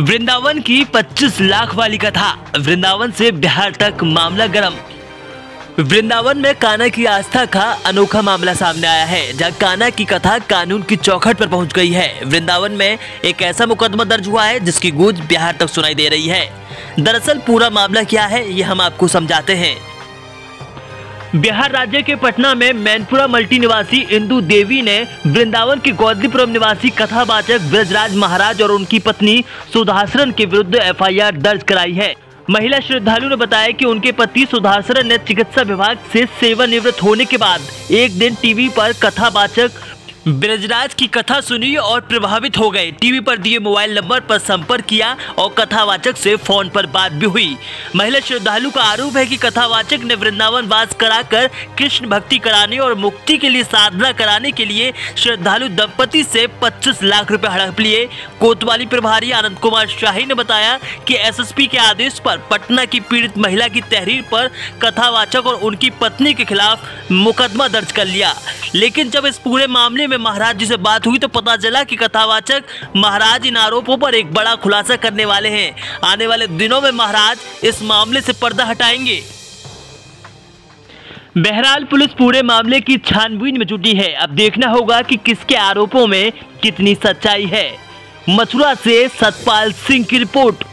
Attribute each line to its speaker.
Speaker 1: वृंदावन की 25 लाख वाली कथा। वृंदावन से बिहार तक मामला गर्म। वृंदावन में काना की आस्था का अनोखा मामला सामने आया है, जहाँ काना की कथा कानून की चौखट पर पहुँच गई है। वृंदावन में एक ऐसा मुकदमा दर्ज हुआ है, जिसकी गूंज बिहार तक सुनाई दे रही है। दरअसल पूरा मामला क्या है, ये हम आपको समझाते हैं। बिहार राज्य के पटना में मैनपुरा मल्टी निवासी इंदु देवी ने वृंदावन के गौदलीपुरम निवासी कथावाचक ब्रजराज महाराज और उनकी पत्नी सुधासरन के विरुद्ध एफआईआर दर्ज कराई है। महिला श्रद्धालु ने बताया कि उनके पति सुधासरन ने चिकित्सा विभाग से सेवानिवृत्त होने के बाद एक दिन टीवी पर कथावाचक ब्रजराज की कथा सुनी और प्रभावित हो गए। टीवी पर दिए मोबाइल नंबर पर संपर्क किया और कथावाचक से फ़ोन पर बात भी हुई। महिला श्रद्धालु का आरोप है कि कथावाचक ने वृंदावन वास कराकर कृष्ण भक्ति कराने और मुक्ति के लिए साधना कराने के लिए श्रद्धालु दंपति से 25 लाख रुपए हड़प लिए। कोतवाली प्रभारी आनंद कुमार शाही ने बताया कि एसएसपी के आदेश पर पटना की पीड़ित महिला की तहरीर पर कथावाचक और उनकी पत्नी के खिलाफ मुकदमा दर्ज कर लिया। लेकिन जब इस पूरे मामले में महाराज जी से बात हुई तो पता चला कि कथावाचक महाराज इन आरोपों पर एक बड़ा खुलासा करने वाले हैं। आने वाले दिनों में महाराज इस मामले से पर्दा हटाएँगे। बहरहाल पुलिस पूरे मामले की छानबीन में जुटी है। अब देखना होगा कि किसके आरोपों में कितनी सच्चाई है। मथुरा से सतपाल सिंह की रिपोर्ट।